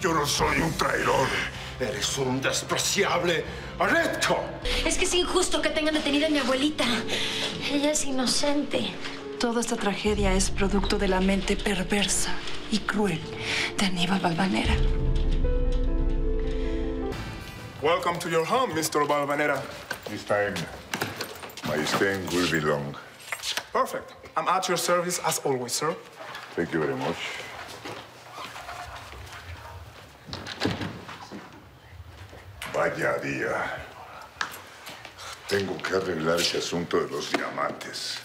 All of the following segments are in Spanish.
Yo no soy un traidor. Eres un despreciable Aretko. Es que es injusto que tengan detenida a mi abuelita. Ella es inocente. Toda esta tragedia es producto de la mente perversa y cruel de Aníbal Balvanera. Welcome to your home, Mr. Balvanera. This time, my staying will be long. Perfect. I'm at your service as always, sir. Thank you very much. Vaya día. Tengo que arreglar ese asunto de los diamantes.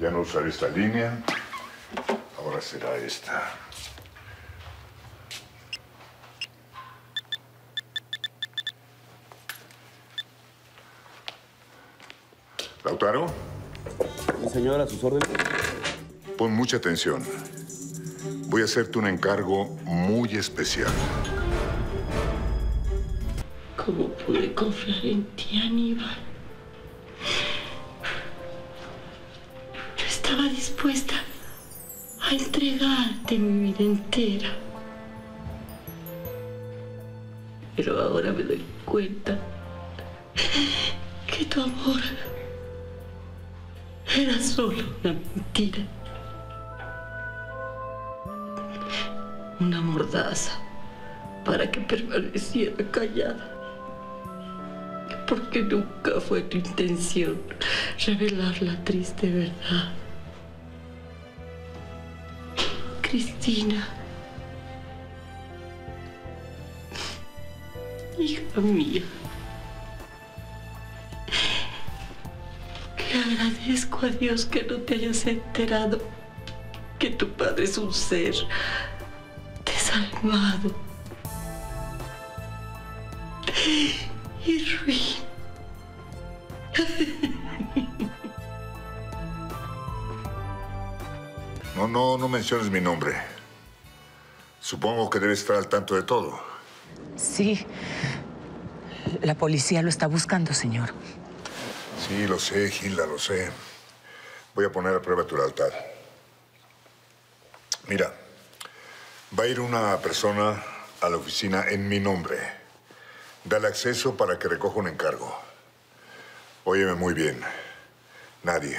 Ya no usaré esta línea. Ahora será esta. Lautaro, Mi señora, a sus órdenes. pon mucha atención. Voy a hacerte un encargo muy especial. ¿Cómo pude confiar en ti, Aníbal? Yo estaba dispuesta a entregarte mi vida entera. Pero ahora me doy cuenta que tu amor era solo una mentira. Una mordaza para que permaneciera callada. Porque nunca fue tu intención revelar la triste verdad. Cristina. Hija mía. Le agradezco a Dios que no te hayas enterado que tu padre es un ser desalmado y ruin. No, no, no menciones mi nombre. Supongo que debes estar al tanto de todo. Sí. La policía lo está buscando, señor. Sí, lo sé, Gilda, lo sé. Voy a poner a prueba tu lealtad. Mira, va a ir una persona a la oficina en mi nombre. Dale acceso para que recoja un encargo. Óyeme muy bien. Nadie,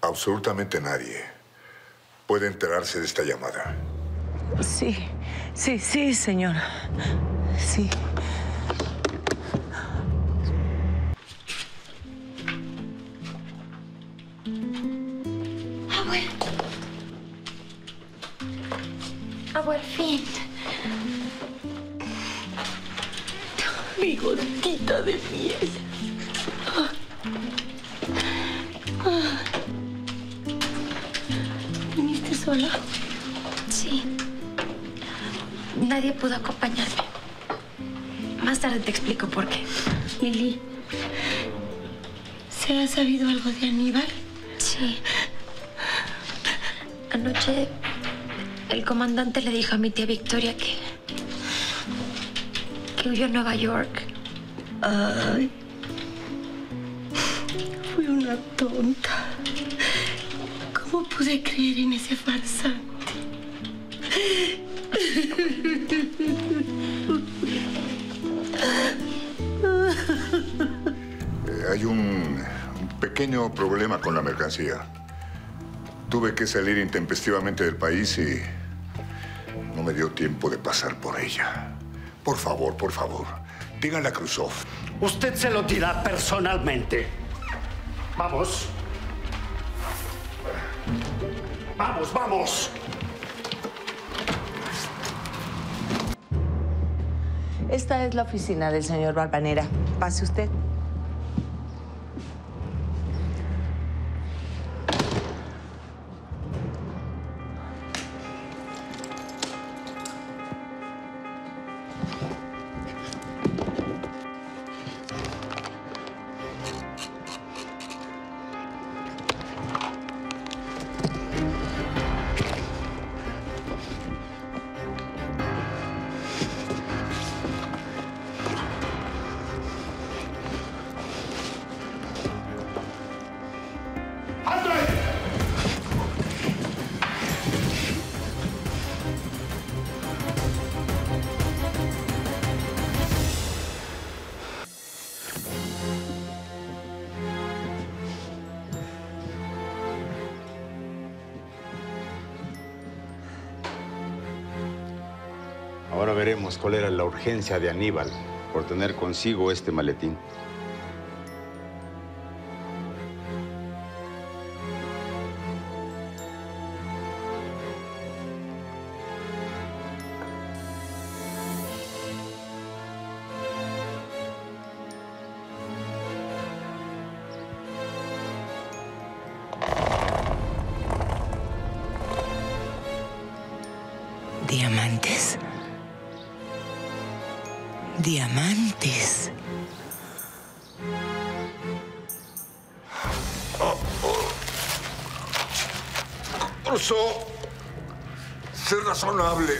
absolutamente nadie, puede enterarse de esta llamada. Sí, sí, sí, señor. Sí. Abuelo. Al fin. Mi gotita de miel. ¿Viniste sola? Sí. Nadie pudo acompañarme. Más tarde te explico por qué. Lili, ¿se ha sabido algo de Aníbal? Sí. Anoche el comandante le dijo a mi tía Victoria que. que huyó a Nueva York. Ay. Fui una tonta. ¿Cómo pude creer en ese farsante? Eh, hay un, un pequeño problema con la mercancía. Tuve que salir intempestivamente del país y no me dio tiempo de pasar por ella. Por favor, por favor, díganle a Khrushchev. Usted se lo dirá personalmente. Vamos. Vamos, vamos. Esta es la oficina del señor Barbanera. Pase usted. Ahora veremos cuál era la urgencia de Aníbal por tener consigo este maletín. Diamantes. Rousseau, sé razonable.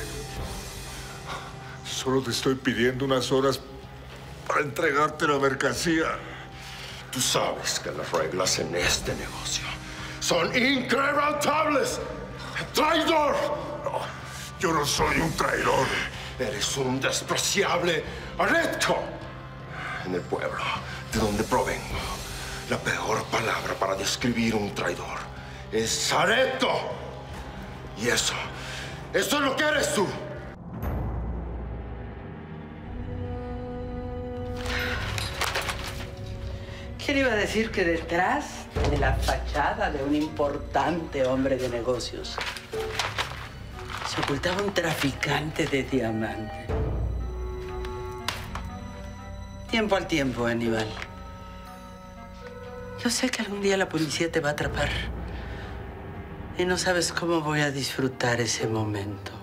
Solo te estoy pidiendo unas horas para entregarte la mercancía. Tú sabes que las reglas en este negocio son inquebrantables. ¡Traidor! yo no soy un traidor. Eres un despreciable Aretco. En el pueblo de donde provengo, la peor palabra para describir un traidor es Areto. Y eso, eso es lo que eres tú. ¿Quién iba a decir que detrás de la fachada de un importante hombre de negocios se ocultaba un traficante de diamantes? Tiempo al tiempo, Aníbal. Yo sé que algún día la policía te va a atrapar. Y no sabes cómo voy a disfrutar ese momento.